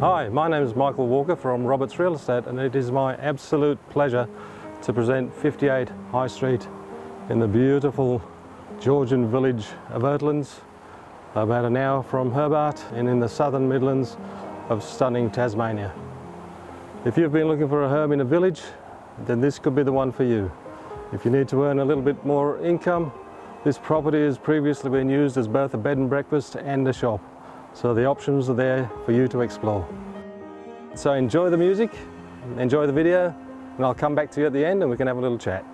Hi, my name is Michael Walker from Roberts Real Estate and it is my absolute pleasure to present 58 High Street in the beautiful Georgian village of Oatlands, about an hour from Hobart and in the southern Midlands of stunning Tasmania. If you've been looking for a home in a village, then this could be the one for you. If you need to earn a little bit more income, this property has previously been used as both a bed and breakfast and a shop. So the options are there for you to explore. So enjoy the music, enjoy the video, and I'll come back to you at the end and we can have a little chat.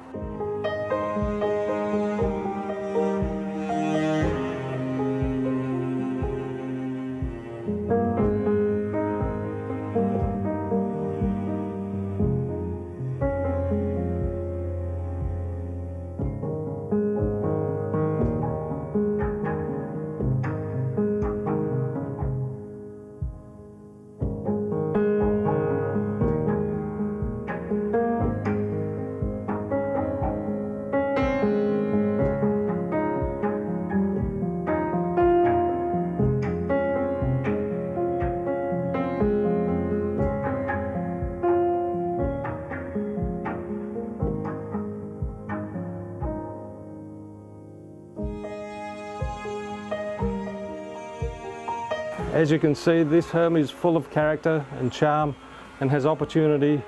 As you can see, this home is full of character and charm and has opportunity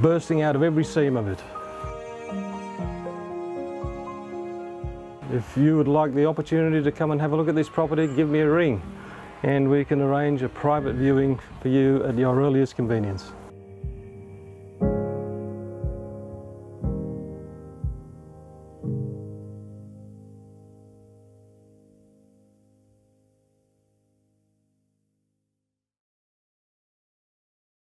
bursting out of every seam of it. If you would like the opportunity to come and have a look at this property, give me a ring and we can arrange a private viewing for you at your earliest convenience.